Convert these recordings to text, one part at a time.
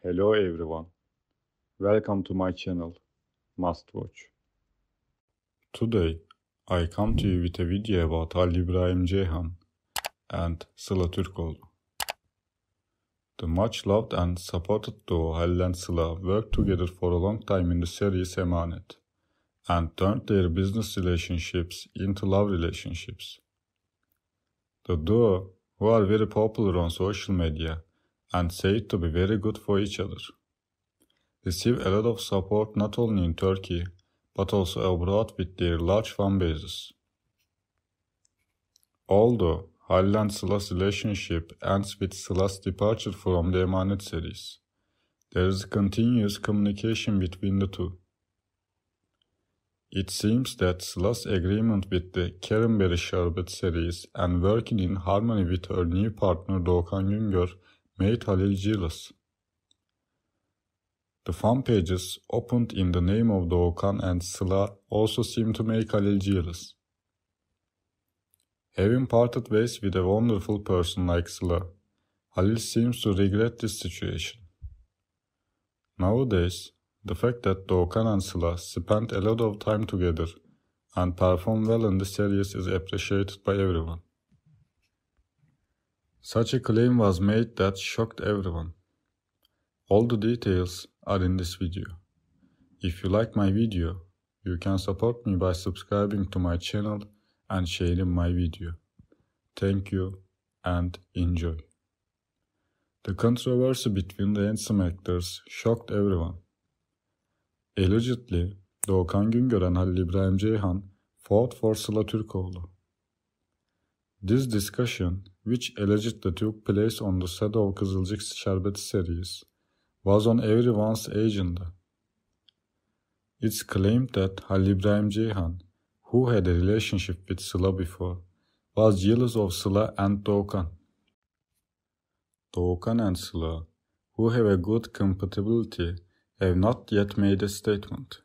Hello everyone. Welcome to my channel, Must Watch. Today, I come to you with a video about Halil İbrahim Ceyhan and Sıla Türkoğlu. The much loved and supported duo Halil and Sıla worked together for a long time in the series Emanet and turned their business relationships into love relationships. The duo, who are very popular on social media, and said to be very good for each other. They receive a lot of support not only in Turkey but also abroad with their large fan bases. Although Halil Sıla''s relationship ends with Sıla''s departure from the Emanet series, there is continuous communication between the two. It seems that Sıla''s agreement with the Cranberry Şerbet series and working in harmony with her new partner Doğukan Güngör made Halil jealous. The fan pages opened in the name of Doğukan and Sıla also seem to make Halil jealous. Having parted ways with a wonderful person like Sıla, Halil seems to regret this situation. Nowadays, the fact that Doğukan and Sıla spent a lot of time together and perform well in the series is appreciated by everyone. Such a claim was made that shocked everyone. All the details are in this video. If you like my video, you can support me by subscribing to my channel and sharing my video. Thank you and enjoy. The controversy between the handsome actors shocked everyone. Allegedly, Doğukan Güngör and Halil İbrahim Ceyhan fought for Sıla Türkoğlu. This discussion, which allegedly took place on the set of Kızılcık Şerbeti series, was on everyone's agenda. It's claimed that Halil İbrahim Ceyhan, who had a relationship with Sıla before, was jealous of Sıla and Doğukan. Doğukan and Sıla, who have a good compatibility, have not yet made a statement.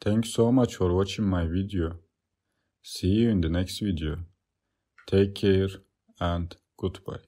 Thanks so much for watching my video. See you in the next video. Take care and goodbye.